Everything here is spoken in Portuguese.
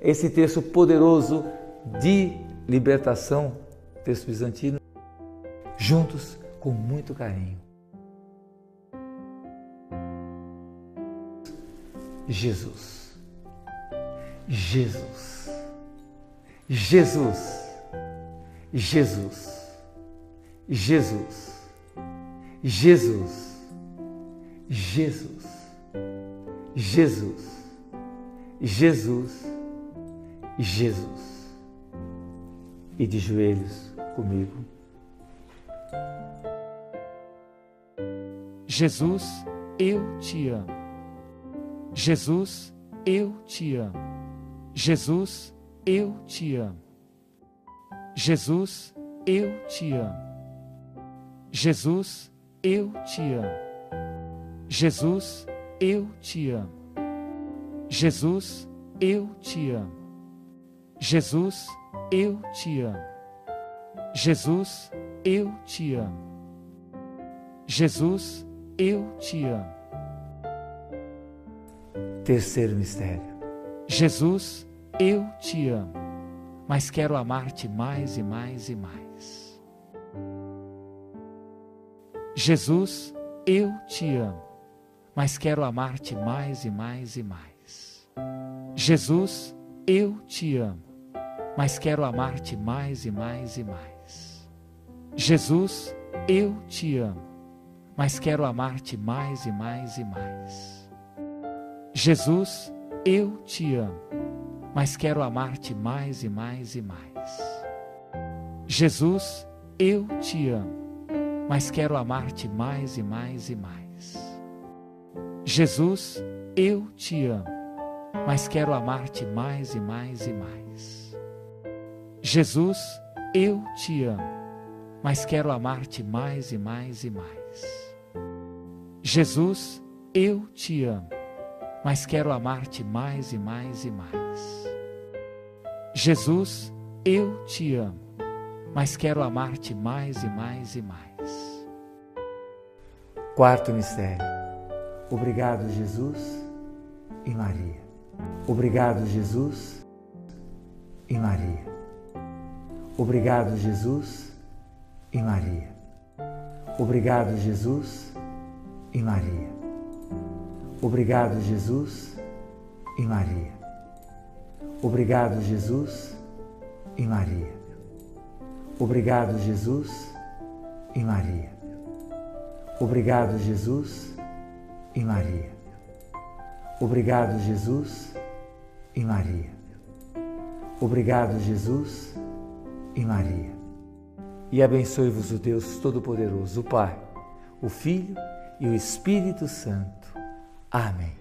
esse texto poderoso de libertação, texto bizantino, juntos com muito carinho. Jesus, Jesus, Jesus, Jesus, Jesus, Jesus, Jesus, Jesus, Jesus, Jesus. E de joelhos comigo. Jesus, eu te amo. Jesus, eu te amo. Jesus, eu te amo. Jesus, eu te amo. Jesus, eu te amo. Jesus, eu te amo. Jesus, eu te amo. Jesus, eu te amo. Jesus, eu te amo. Jesus, eu te amo. Terceiro mistério. Jesus, eu te amo, mas quero amar-te mais e mais e mais. Jesus, eu te amo, mas quero amar-te mais e mais e mais. Jesus, eu te amo, mas quero amar-te mais e mais e mais. Jesus, eu te amo, mas quero amar-te mais e mais e mais. Jesus, eu te amo, mas quero amar-te mais e mais e mais. Jesus, eu te amo, mas quero amar-te mais e mais e mais. Jesus, eu te amo, mas quero amar-te mais e mais e mais. Jesus, eu te amo, mas quero amar-te mais e mais e mais. Jesus, eu te amo, mas quero amar-te mais e mais e mais. Jesus, eu te amo, mas quero amar-te mais e mais e mais. Quarto mistério. Obrigado, Jesus e Maria. Obrigado, Jesus e Maria. Obrigado, Jesus e Maria. Obrigado, Jesus e Maria. Obrigado, Jesus e Maria. Obrigado, Jesus e Maria. Obrigado, Jesus e Maria. Obrigado, Jesus e Maria. Obrigado, Jesus e Maria. Obrigado, Jesus e Maria. E abençoe-vos o Deus Todo-Poderoso, o Pai, o Filho e o Espírito Santo. Amém.